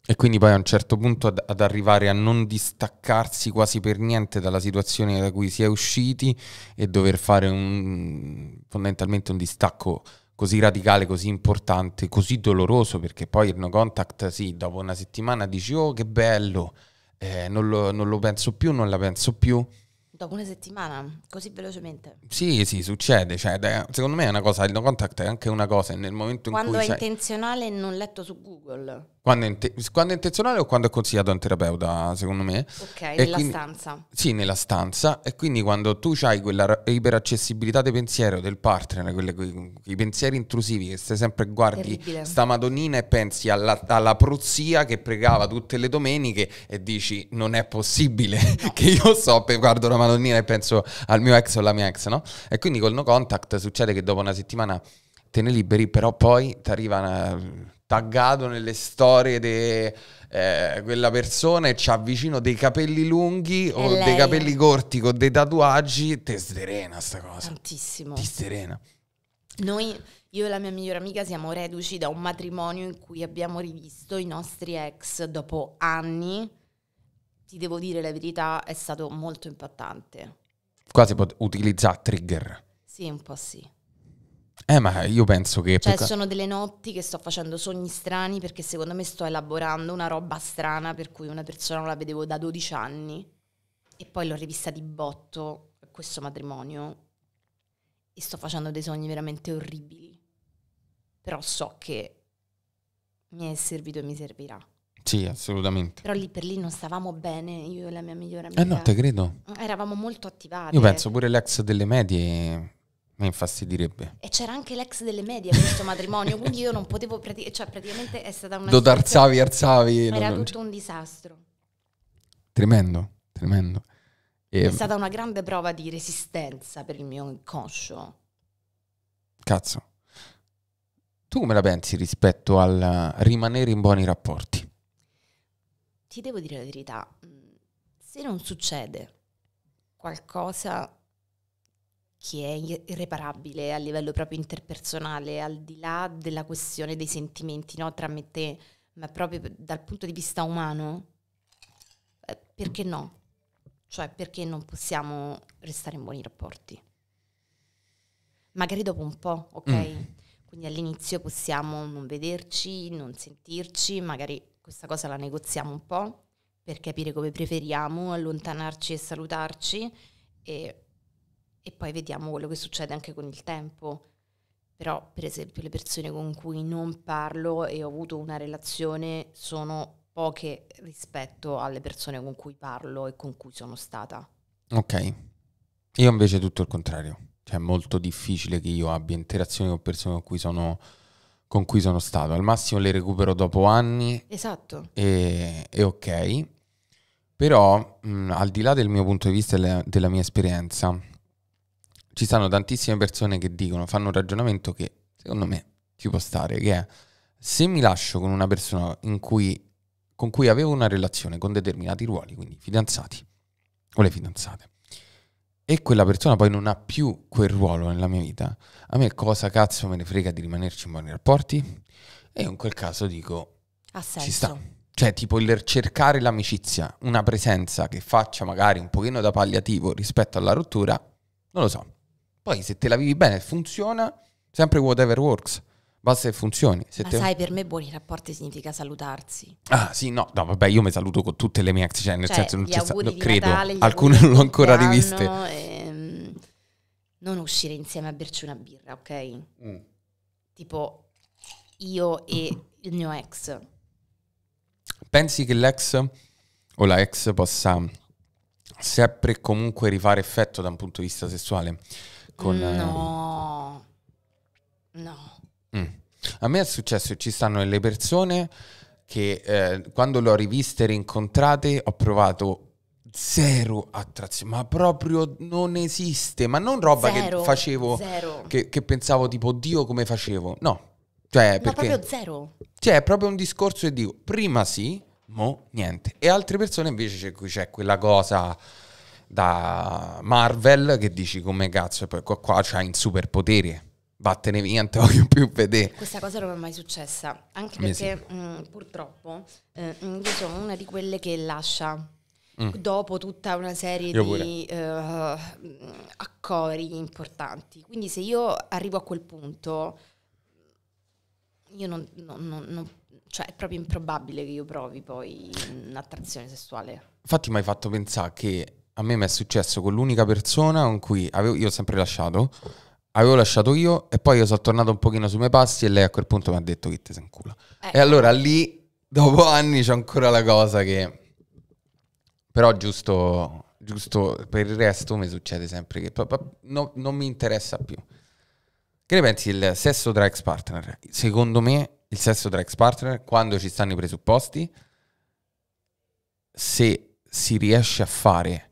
E quindi poi a un certo punto ad, ad arrivare a non distaccarsi quasi per niente dalla situazione da cui si è usciti e dover fare un, fondamentalmente un distacco così radicale, così importante, così doloroso, perché poi il no contact, sì, dopo una settimana dici, oh che bello, eh, non, lo, non lo penso più, non la penso più. Dopo una settimana, così velocemente. Sì, sì, succede. Cioè, secondo me è una cosa, il no contact è anche una cosa. Nel momento in Quando cui è sei- intenzionale e non letto su Google. Quando è, inte- quando è intenzionale o quando è consigliato a un terapeuta, secondo me. Ok, E nella quindi- stanza. Sì, nella stanza. E quindi quando tu hai quella ra- iperaccessibilità dei pensieri o del partner, quelle- quei, quei pensieri intrusivi che stai sempre guardi Terribile. sta madonnina e pensi alla, alla prozia che pregava tutte le domeniche e dici non è possibile che io so, guardo la madonnina e penso al mio ex o alla mia ex, no? E quindi col no contact succede che dopo una settimana te ne liberi, però poi ti arriva eh, taggato nelle storie di quella persona e c'ha vicino dei capelli lunghi o lei. dei capelli corti con dei tatuaggi, te sdrena sta cosa. Tantissimo. Ti sdrena. Noi, io e la mia migliore amica, siamo reduci da un matrimonio in cui abbiamo rivisto i nostri ex dopo anni. Ti devo dire la verità, è stato molto impattante. Qua si può utilizzare trigger. Sì, un po' sì. Eh, ma io penso che... Cioè, sono delle notti che sto facendo sogni strani perché secondo me sto elaborando una roba strana per cui una persona non la vedevo da 12 anni e poi l'ho rivista di botto questo matrimonio e sto facendo dei sogni veramente orribili. Però so che mi è servito e mi servirà. Sì, assolutamente. Però lì per lì non stavamo bene, io e la mia migliore amica. Eh no, te credo. Eravamo molto attivate. Io penso pure l'ex delle medie mi infastidirebbe. E c'era anche l'ex delle medie a questo matrimonio, quindi io non potevo, prati- cioè praticamente è stata una situazione- tarzavi, arzavi. Era tutto un disastro. Tremendo, tremendo. E, È stata una grande prova di resistenza per il mio inconscio. cazzo. Tu come la pensi rispetto al rimanere in buoni rapporti? Ti devo dire la verità, mh, se non succede qualcosa che è ir- irreparabile a livello proprio interpersonale, al di là della questione dei sentimenti no, tra me e te, ma proprio dal punto di vista umano, eh, perché no? Cioè, perché non possiamo restare in buoni rapporti? Magari dopo un po', ok? Mm. Quindi all'inizio possiamo non vederci, non sentirci, magari questa cosa la negoziamo un po' per capire come preferiamo allontanarci e salutarci e, e poi vediamo quello che succede anche con il tempo. Però, per esempio, le persone con cui non parlo e ho avuto una relazione sono poche rispetto alle persone con cui parlo e con cui sono stata. Ok. Io invece tutto il contrario. Cioè è molto difficile che io abbia interazioni con persone con cui sono, con cui sono stato. Al massimo le recupero dopo anni Esatto. e, e ok. Però, mh, al di là del mio punto di vista e della, della mia esperienza, ci stanno tantissime persone che dicono, fanno un ragionamento che secondo me ci può stare, che è se mi lascio con una persona in cui, con cui avevo una relazione con determinati ruoli, quindi fidanzati o le fidanzate, e quella persona poi non ha più quel ruolo nella mia vita, a me cosa cazzo me ne frega di rimanerci in buoni rapporti? E in quel caso dico, Ha senso. ci sta. Cioè, tipo il cercare l'amicizia, una presenza che faccia magari un pochino da palliativo rispetto alla rottura, non lo so. Poi se te la vivi bene funziona, sempre whatever works. Basta che funzioni. Se Ma te- sai, per me buoni rapporti significa salutarsi. Ah, sì, no, no, vabbè, io mi saluto con tutte le mie ex, cioè, nel Cioè, senso non c'è sta- no, credo, Natale, alcune non l'ho ancora riviste. ehm, non uscire insieme a berci una birra, ok? Tipo io e il mio ex. Pensi che l'ex o la ex possa sempre e comunque rifare effetto da un punto di vista sessuale? Con, eh, No. No. Mm. A me è successo che ci stanno delle persone che eh, quando le ho riviste e rincontrate ho provato zero attrazione, ma proprio non esiste, ma non roba Zero, che facevo, che, che pensavo tipo, Dio come facevo, no, cioè No, perché proprio zero. cioè, è proprio un discorso che dico, prima sì, mo niente, e altre persone invece c'è, c'è quella cosa da Marvel che dici come cazzo, poi qua, qua c'hai in superpoteri, vattene via, non te voglio più vedere. Questa cosa non è mai successa, anche me sì. perché mh, purtroppo eh, io sono una di quelle che lascia Mm. dopo tutta una serie di eh, accori importanti. Quindi se io arrivo a quel punto, io non, non- non- non- cioè è proprio improbabile che io provi poi un'attrazione sessuale. Infatti mi hai fatto pensare che a me mi è successo con l'unica persona con cui avevo, io ho sempre lasciato, avevo lasciato io e poi io sono tornato un pochino sui miei passi e lei a quel punto mi ha detto che te sei in culo. Ecco. E allora lì dopo anni c'è ancora la cosa che... Però giusto, giusto per il resto mi succede sempre che no, non mi interessa più. Che ne pensi del sesso tra ex partner? Secondo me il sesso tra ex partner, quando ci stanno i presupposti, se si riesce a fare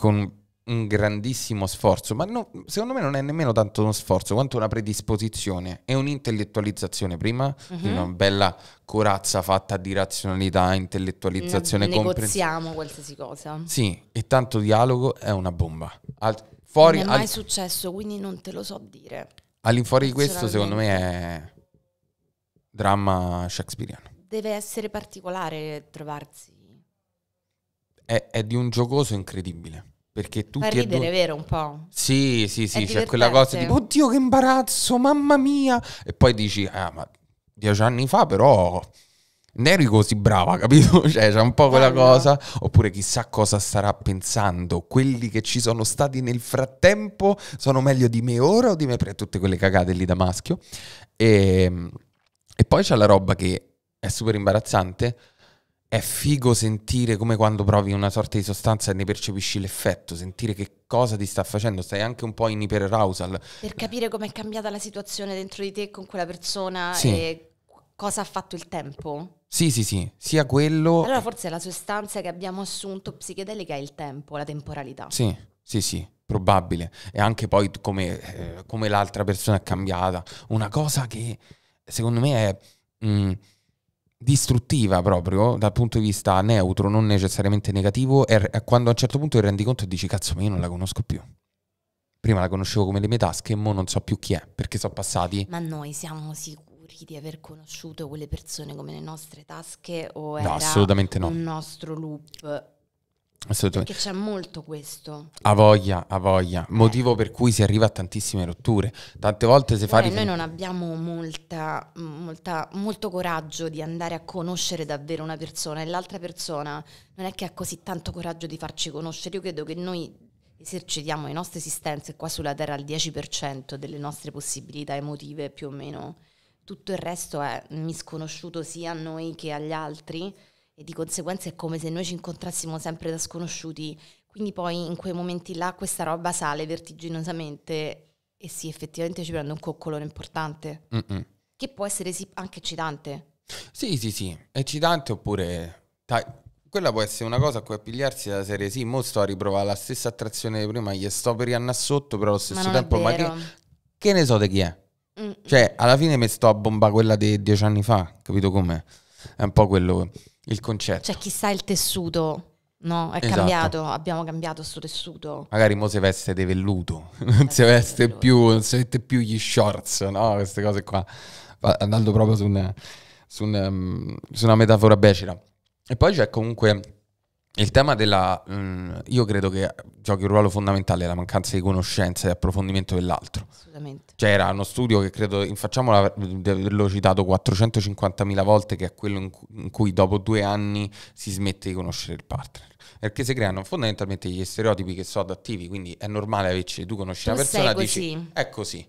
con un grandissimo sforzo, ma no, secondo me non è nemmeno tanto uno sforzo quanto una predisposizione e un'intellettualizzazione prima, uh-huh. una bella corazza fatta di razionalità, intellettualizzazione, ne- negoziamo qualsiasi cosa. Sì, e tanto dialogo è una bomba. Al- fuori, non è mai al- successo, quindi non te lo so dire. All'infuori di questo, secondo me, è dramma shakespeariano. Deve essere particolare trovarsi. È, è di un giocoso incredibile. Perché tutti Fa ridere, due... vero, un po'? Sì, sì, sì, c'è quella cosa tipo, oddio che imbarazzo, mamma mia. E poi dici, ah, ma dieci anni fa però non eri così brava, capito? Cioè, c'è un po' quella Bello. cosa. Oppure chissà cosa starà pensando. Quelli che ci sono stati nel frattempo sono meglio di me ora o di me per tutte quelle cagate lì da maschio. E, ehm, e poi c'è la roba che è super imbarazzante è figo sentire come quando provi una sorta di sostanza e ne percepisci l'effetto, sentire che cosa ti sta facendo, stai anche un po' in iperarousal. Per capire com'è cambiata la situazione dentro di te con quella persona sì. e cosa ha fatto il tempo. Sì, sì, sì, sia quello... Allora forse la sostanza che abbiamo assunto psichedelica è il tempo, la temporalità. Sì, sì, sì, probabile. E anche poi come, eh, come l'altra persona è cambiata. Una cosa che secondo me è... Mh, mm, distruttiva proprio dal punto di vista neutro, non necessariamente negativo, è quando a un certo punto ti rendi conto e dici cazzo, ma io non la conosco più. Prima la conoscevo come le mie tasche, mo non so più chi è, perché sono passati. Ma noi siamo sicuri di aver conosciuto quelle persone come le nostre tasche o no, assolutamente no. un nostro loop Assolutamente. Perché c'è molto questo. A voglia, a voglia. Eh. Motivo per cui si arriva a tantissime rotture. Tante volte si fa... Noi non abbiamo molta, molta, molto coraggio di andare a conoscere davvero una persona e l'altra persona non è che ha così tanto coraggio di farci conoscere. Io credo che noi esercitiamo le nostre esistenze qua sulla Terra al 10% delle nostre possibilità emotive più o meno. Tutto il resto è misconosciuto sia a noi che agli altri e di conseguenza è come se noi ci incontrassimo sempre da sconosciuti. Quindi poi in quei momenti là questa roba sale vertiginosamente e sì, effettivamente ci prende un coccolone importante. Mm-mm. Che può essere sì, anche eccitante. Sì, sì, sì, eccitante oppure... Dai, quella può essere una cosa a cui appigliarsi dalla serie sì, mo sto a riprovare la stessa attrazione di prima, gli sto per rianna sotto, però allo stesso ma tempo, ma che, che, ne so di chi è? Mm. Cioè, alla fine mi sto a bomba quella di dieci anni fa, capito com'è? È un po' quello il concetto. Cioè, chissà il tessuto. No, è esatto. cambiato, abbiamo cambiato questo tessuto. Magari mo si veste di velluto, non si veste più, non si mette più gli shorts, no? Queste cose qua. Andando proprio su una, su mm, su una metafora becera. E poi c'è comunque il tema della... Mh, mm, io credo che giochi un ruolo fondamentale la mancanza di conoscenza e approfondimento dell'altro. Assolutamente. C'era uno studio che credo, di averlo citato 450.000 volte, che è quello in cui, in cui dopo due anni si smette di conoscere il partner. Perché si creano fondamentalmente gli stereotipi che sono adattivi, quindi è normale averci, tu conosci tu una persona e dici è così.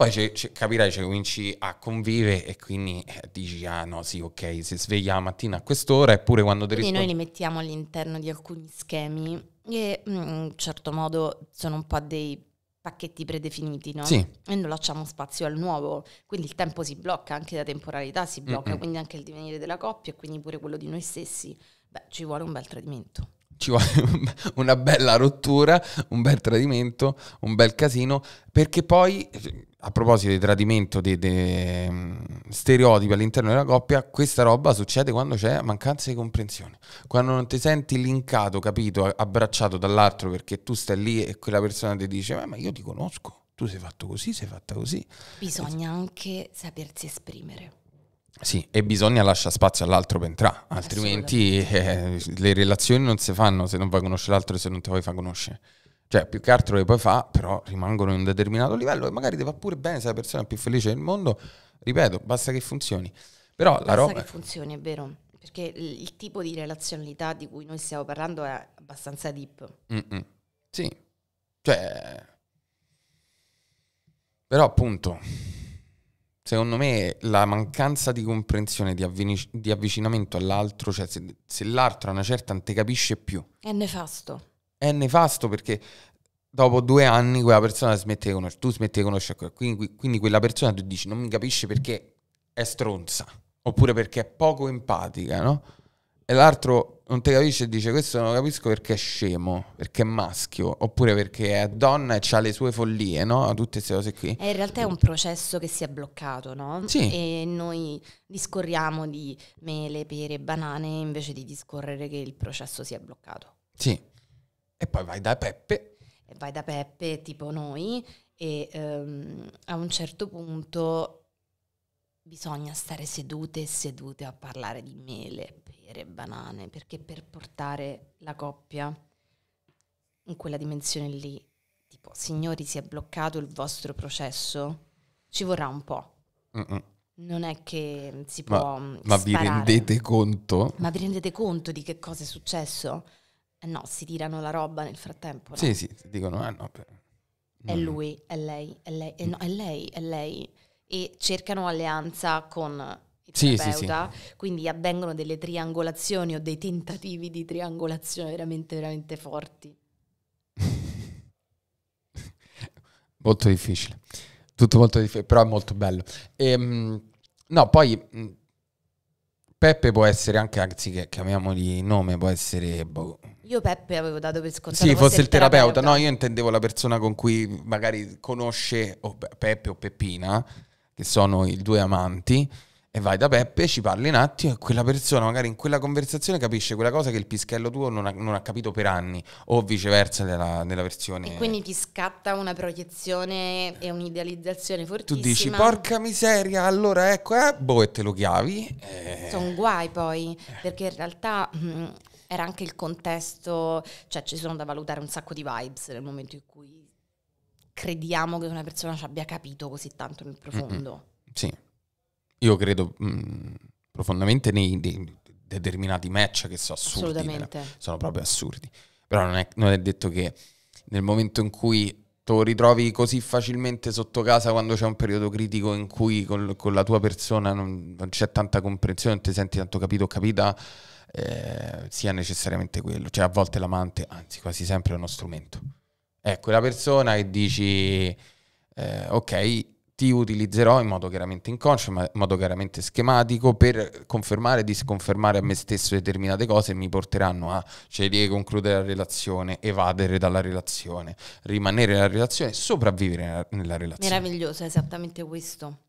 Poi capirai, ci cominci a convivere e quindi eh, dici, ah no, sì, ok, si sveglia la mattina a quest'ora eppure quando ti rispondi... noi li mettiamo all'interno di alcuni schemi che mm, in un certo modo sono un po' dei pacchetti predefiniti, no? Sì. E non lasciamo spazio al nuovo, quindi il tempo si blocca, anche la temporalità si blocca, Mm-mm. quindi anche il divenire della coppia e quindi pure quello di noi stessi. Beh, ci vuole un bel tradimento ci vuole una bella rottura, un bel tradimento, un bel casino, perché poi a proposito di tradimento, di, di um, stereotipi all'interno della coppia, questa roba succede quando c'è mancanza di comprensione, quando non ti senti linkato, capito, abbracciato dall'altro perché tu stai lì e quella persona ti dice ma io ti conosco, tu sei fatto così, sei fatta così. Bisogna anche sapersi esprimere. Sì, e bisogna lasciare spazio all'altro per entrare, altrimenti eh, le relazioni non si fanno se non vuoi conoscere l'altro e se non ti vuoi far conoscere. Cioè, più che altro le puoi fare, però rimangono in un determinato livello e magari ti va pure bene, sei la persona più felice del mondo. Ripeto, basta che funzioni. Però basta la roba... che funzioni, è vero. Perché il tipo di relazionalità di cui noi stiamo parlando è abbastanza deep. Mm-mm. Sì, cioè... Però appunto secondo me la mancanza di comprensione, di, avvini- di avvicinamento all'altro, cioè se, se l'altro a una certa non ti capisce più, È nefasto. è nefasto perché dopo due anni quella persona smette di conoscere, tu smetti di conoscere, quindi, quindi quella persona tu dici non mi capisce perché è stronza, oppure perché è poco empatica, no? E l'altro non ti capisce e dice questo non lo capisco perché è scemo, perché è maschio, oppure perché è donna e ha le sue follie, no? Tutte queste cose qui. E in realtà è un processo che si è bloccato, no? Sì. E noi discorriamo di mele, pere, banane invece di discorrere che il processo si è bloccato. Sì. E poi vai da Peppe. E vai da Peppe, tipo noi, e ehm, a un certo punto bisogna stare sedute e sedute a parlare di mele, pere, banane, perché per portare la coppia in quella dimensione lì, tipo, signori, si è bloccato il vostro processo, ci vorrà un po'. Mm-mm. Non è che si Ma- può mm, Ma vi sparare. rendete conto? Ma vi rendete conto di che cosa è successo? Eh no, si tirano la roba nel frattempo. no? Sì, sì, dicono, ah no, per- È non- lui, è lei, è lei, eh no, è lei, è lei. E cercano alleanza con il Sì, sì, terapeuta, quindi avvengono delle triangolazioni o dei tentativi di triangolazione veramente, veramente forti. Molto difficile. Tutto molto difficile, però è molto bello. Ehm, no, poi Peppe può essere anche, anzi che chiamiamoli nome, può essere... boh, Io Peppe avevo dato per scontato Sì, fosse il terapeuta. No, io intendevo la persona con cui magari conosce o Pe- Peppe o Peppina, che sono i due amanti, e vai da Peppe, ci parli un attimo e quella persona magari in quella conversazione capisce quella cosa che il pischello tuo non ha, non ha capito per anni, o viceversa nella, nella versione... E quindi ti scatta una proiezione e un'idealizzazione tu fortissima. dici, porca miseria, allora ecco, eh, boh, e te lo chiavi. eh, Sono guai poi, perché in realtà mm, era anche il contesto, cioè ci sono da valutare un sacco di vibes nel momento in cui crediamo che una persona ci abbia capito così tanto nel profondo. Sì, io credo mh, profondamente nei, nei determinati match che sono assurdi. Sono proprio assurdi. Però non è, non è detto che nel momento in cui te lo ritrovi così facilmente sotto casa quando c'è un periodo critico in cui con, con la tua persona non, non c'è tanta comprensione, non ti senti tanto capito o capita, eh, sia necessariamente quello. Cioè a volte l'amante, anzi quasi sempre è uno strumento. È quella persona che dici, eh, ok, ti utilizzerò in modo chiaramente inconscio, ma in modo chiaramente schematico per confermare e disconfermare a me stesso determinate cose mi porteranno a scegliere di concludere la relazione, evadere dalla relazione, rimanere nella relazione, sopravvivere nella, nella relazione. Meraviglioso, è esattamente questo.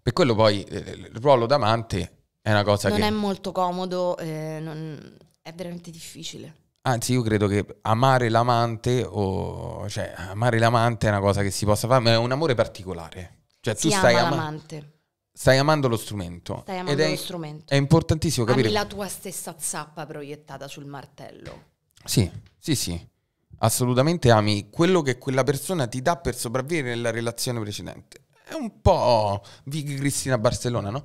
Per quello poi eh, il ruolo d'amante è una cosa Non che... è molto comodo, eh, non- è veramente difficile. Anzi, io credo che amare l'amante, o, cioè amare l'amante è una cosa che si possa fare, ma è un amore particolare. Cioè tu Si stai, ama ama- l'amante, stai amando lo strumento. stai amando è, lo strumento. è importantissimo Ami capire... la tua stessa zappa proiettata sul martello. Sì, sì, sì. Assolutamente ami quello che quella persona ti dà per sopravvivere nella relazione precedente. È un po' Vicky Cristina Barcellona, no?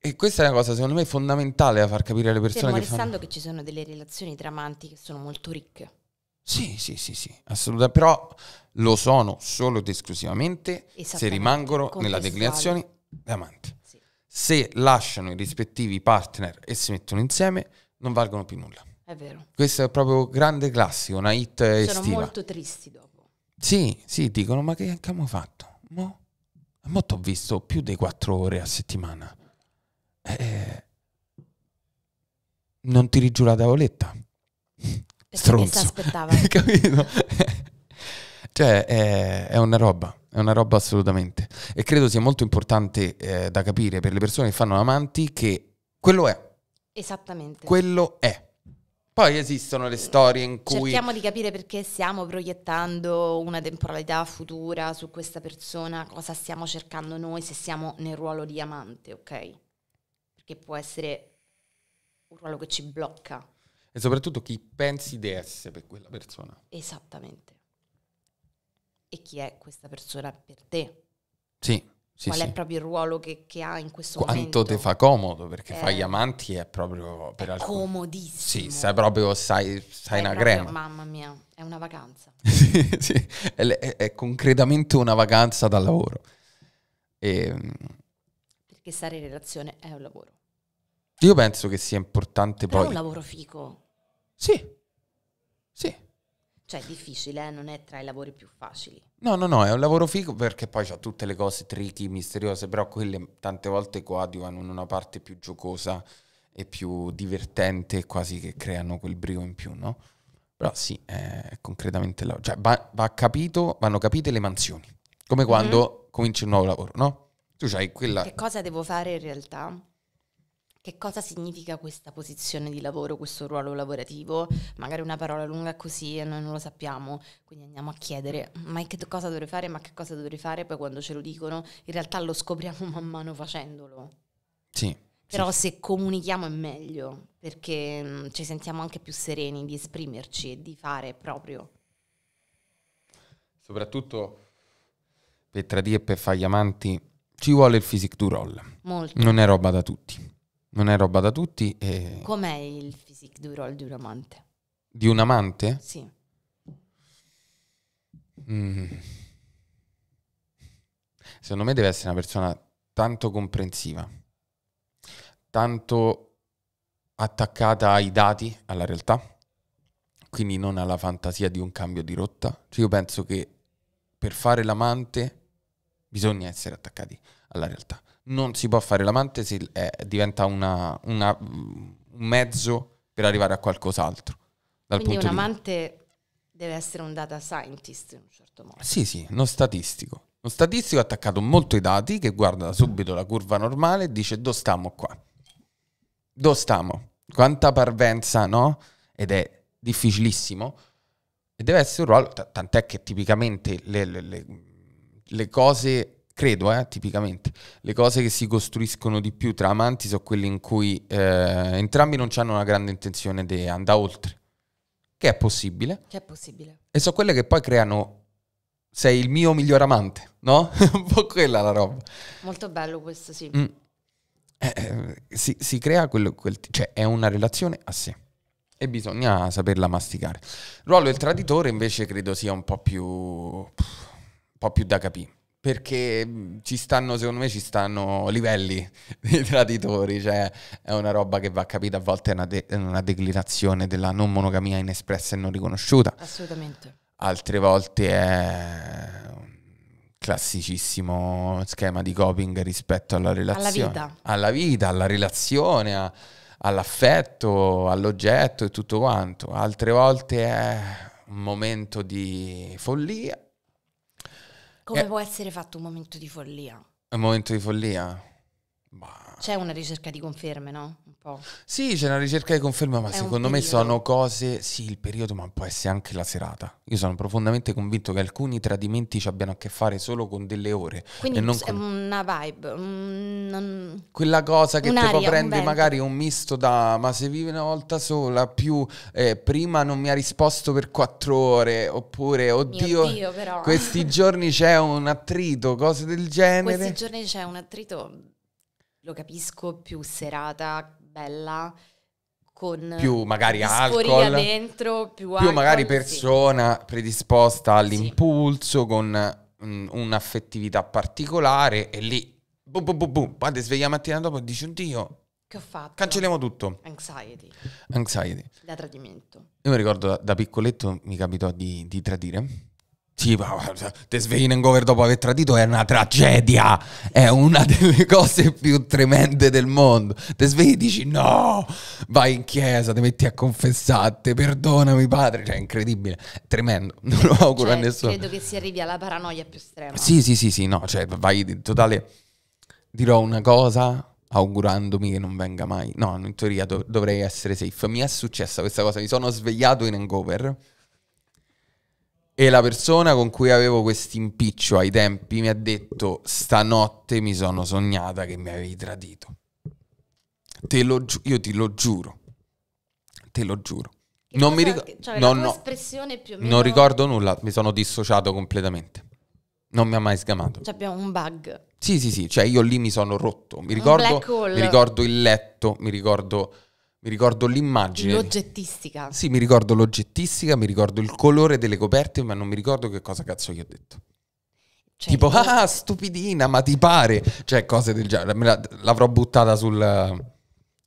E questa è una cosa secondo me fondamentale da far capire alle persone Fermo che fanno... che ci sono delle relazioni tra amanti che sono molto ricche. Sì, sì, sì, sì, assolutamente. Però lo sono solo ed esclusivamente se rimangono nella declinazione di amanti. Sì. Se lasciano i rispettivi partner e si mettono insieme, non valgono più nulla. È vero. Questo è proprio grande classico, una hit Sono estiva. molto tristi dopo. Sì, sì, dicono, ma che, abbiamo fatto? Mo, mo t'ho visto più di quattro ore a settimana. Eh, non tiri giù la tavoletta. Perché che si Stronzo. aspettava? Capito? cioè, è, è una roba, è una roba assolutamente. E credo sia molto importante eh, da capire per le persone che fanno amanti che quello è, Esattamente. quello è. Poi esistono le storie in cui... Cerchiamo di capire perché stiamo proiettando una temporalità futura su questa persona, cosa stiamo cercando noi se siamo nel ruolo di amante, ok? Perché può essere un ruolo che ci blocca. E soprattutto chi pensi di essere per quella persona. Esattamente. E chi è questa persona per te? Sì, sì, Qual sì. è proprio il ruolo che, che ha in questo Quanto momento? ti fa comodo, perché Eh. fai gli amanti è proprio per È alcuni... comodissimo. Sì, sai proprio, sai, sai È una proprio- crema. Mamma mia, è una vacanza. sì, sì. È, è- è concretamente una vacanza dal lavoro. E, mm, Perché stare in relazione è un lavoro. io penso che sia importante Però è poi... un lavoro fico. Sì, sì. Cioè, è difficile, eh, non è tra i lavori più facili. No, no, no, è un lavoro figo perché poi c'ha tutte le cose tricky, misteriose, però quelle tante volte coadiuvano in una parte più giocosa e più divertente, quasi che creano quel brio in più, no? Però sì, è concretamente la... Cioè, va, va capito, vanno capite le mansioni, come quando cominci un nuovo lavoro, no? Tu c'hai quella... Che cosa devo fare in realtà? Che cosa significa questa posizione di lavoro, questo ruolo lavorativo? Magari una parola lunga così e noi non lo sappiamo, quindi andiamo a chiedere, ma che cosa dovrei fare, ma che cosa dovrei fare? Poi quando ce lo dicono, in realtà lo scopriamo man mano facendolo. Sì, Però sì. se comunichiamo è meglio, perché mm, ci sentiamo anche più sereni di esprimerci e di fare proprio. Soprattutto per tradire e per fare gli amanti ci vuole il physique du roll. Molto. Non è roba da tutti. Non è roba da tutti e... Com'è il physique du role di un amante? Di un amante? Sì. Mm. Secondo me deve essere una persona tanto comprensiva, tanto attaccata ai dati, alla realtà, quindi non alla fantasia di un cambio di rotta. Cioè io penso che per fare l'amante bisogna essere attaccati alla realtà. Non si può fare l'amante se eh, diventa una- una- un mezzo per arrivare a qualcos'altro. Dal Quindi un amante deve essere un data scientist in un certo modo. Sì, sì, uno statistico. Uno statistico attaccato molto ai dati che guarda subito la curva normale e dice dove stiamo qua? Dove stiamo? Quanta parvenza, no? Ed è difficilissimo. E deve essere un ruolo, tant'è che tipicamente le, le- le- le cose, credo, eh, tipicamente, le cose che si costruiscono di più tra amanti sono quelle in cui eh, entrambi non hanno una grande intenzione di andare oltre. Che è possibile. Che è possibile. E sono quelle che poi creano. Sei il mio miglior amante, no? Un po' quella la roba. Molto bello questo, sì. Mm. Eh, eh, si, si crea quello, quel, cioè è una relazione a sé e bisogna saperla masticare. Il ruolo del traditore invece credo sia un po' più, un po' più da capire. Perché mm, ci stanno, secondo me, ci stanno livelli di traditori, cioè è una roba che va capita, a volte è una, de- una declinazione della non monogamia inespressa e non riconosciuta, Assolutamente. altre volte è un classicissimo schema di coping rispetto alla relazione. vita. Alla vita, alla relazione, a- all'affetto, all'oggetto e tutto quanto. Altre volte è un momento di follia. Come Eh. può essere fatto un momento di follia? Un momento di follia? Bah. C'è una ricerca di conferme, no? Po'. Sì, c'è una ricerca di conferma, ma È secondo me sono cose, sì, il periodo, ma può essere anche la serata. Io sono profondamente convinto che alcuni tradimenti ci abbiano a che fare solo con delle ore. Quindi non è con- una vibe. un- Quella cosa che ti vento. magari un misto da ma se vivi una volta sola, più eh, prima non mi ha risposto per quattro ore, oppure oddio, Dio, questi giorni c'è un attrito, cose del genere. Questi giorni c'è un attrito, lo capisco, più serata, bella, con Più magari disforia alcol. dentro, più, più magari alcol, sì. persona predisposta all'impulso con mm, un'affettività particolare e lì boom, boom, boom, boom, poi ti svegli la mattina dopo e dici oddio Che ho fatto? cancelliamo tutto Anxiety, anxiety da tradimento. io mi ricordo da, da piccoletto mi capitò di, di tradire sì, ma guarda, te svegli in hangover dopo aver tradito è una tragedia, è una delle cose più tremende del mondo. Te svegli e dici no, vai in chiesa, ti metti a confessare, perdonami padre, cioè è incredibile, è tremendo, non lo auguro Cioè, a nessuno. credo che si arrivi alla paranoia più estrema. Sì, sì, sì, sì, no, cioè vai in totale... Dirò una cosa augurandomi che non venga mai. No, in teoria dov- dovrei essere safe. Mi è successa questa cosa, mi sono svegliato in hangover e la persona con cui avevo questo impiccio ai tempi mi ha detto stanotte mi sono sognata che mi avevi tradito. Te lo giu- io ti lo giuro. Te lo giuro. Che non mi ricordo... cioè, no, no. espressione più o meno... Non ricordo nulla, mi sono dissociato completamente. Non mi ha mai sgamato. Cioè, abbiamo un bug. Sì, sì, sì, cioè io lì mi sono rotto. Mi ricordo, mi ricordo il letto, mi ricordo, mi ricordo l'immagine. L'oggettistica. Sì, mi ricordo l'oggettistica, mi ricordo il colore delle coperte, ma non mi ricordo che cosa cazzo gli ho detto. Cioè, tipo, ah, stupidina, ma ti pare? Cioè, cose del genere. Me la- l'avrò buttata sul...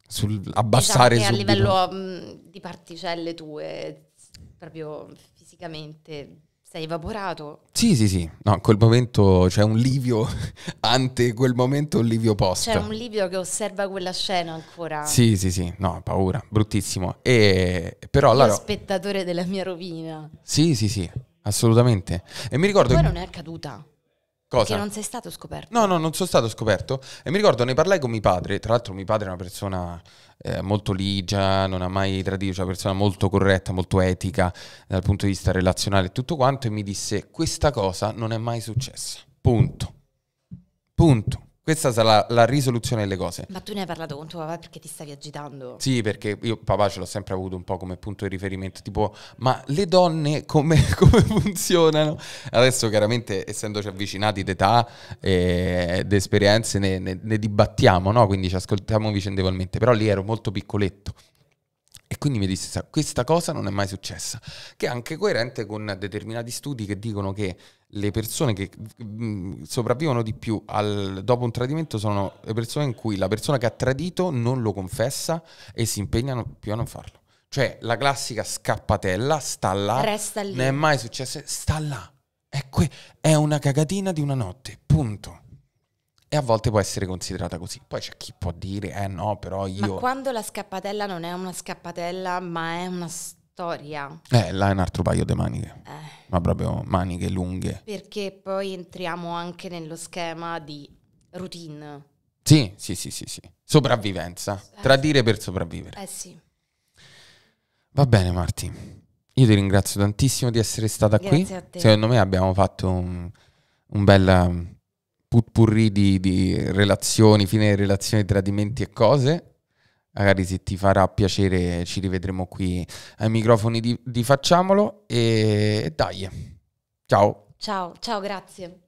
sul abbassare diciamo che subito. a livello mh, di particelle tue, proprio fisicamente, sei evaporato. Sì, sì, sì. No, in quel momento c'è un livio ante quel momento, un livio post. C'è un Livio che osserva quella scena ancora. Sì, sì, sì. No, paura, bruttissimo. E però allora... spettatore della mia rovina. Sì, sì, sì, assolutamente. E mi ricordo... Poi non è accaduta. Cosa? Che non sei stato scoperto. No, no, non sono stato scoperto. E mi ricordo, ne parlai con mio padre. Tra l'altro, mio padre è una persona eh, molto ligia, non ha mai tradito, cioè una persona molto corretta, molto etica dal punto di vista relazionale e tutto quanto. E mi disse: Questa cosa non è mai successa. Punto. Punto. Questa sarà la risoluzione delle cose. Ma tu ne hai parlato con tuo papà perché ti stavi agitando? Sì, perché io papà ce l'ho sempre avuto un po' come punto di riferimento, tipo, ma le donne come, come funzionano? Adesso chiaramente, essendoci avvicinati d'età e di esperienze, ne, ne- ne dibattiamo, no? Quindi ci ascoltiamo vicendevolmente, però lì ero molto piccoletto. E quindi mi disse, "Sa, questa cosa non è mai successa, che è anche coerente con determinati studi che dicono che le persone che sopravvivono di più al- dopo un tradimento sono le persone in cui la persona che ha tradito non lo confessa e si impegnano più a non farlo. Cioè la classica scappatella sta là, Resta lì. non è mai successo, sta là. È, è una cagatina di una notte, punto. E a volte può essere considerata così. Poi c'è chi può dire, eh no, però Ma io... quando la scappatella non è una scappatella, ma è una storia. Eh, là è un altro paio di maniche. Eh, Ma proprio maniche lunghe. perché poi entriamo anche nello schema di routine. Sì, sì, sì, sì, sì. Sopravvivenza. Tradire per sopravvivere. Eh sì. Va bene, Marti. Io ti ringrazio tantissimo di essere stata qui. Grazie a te. Secondo me abbiamo fatto un, un bel putpurri di, di relazioni, fine relazioni, tradimenti e cose. Magari se ti farà piacere ci rivedremo qui ai microfoni di, di Facciamolo e dai. Ciao. Ciao, ciao, grazie.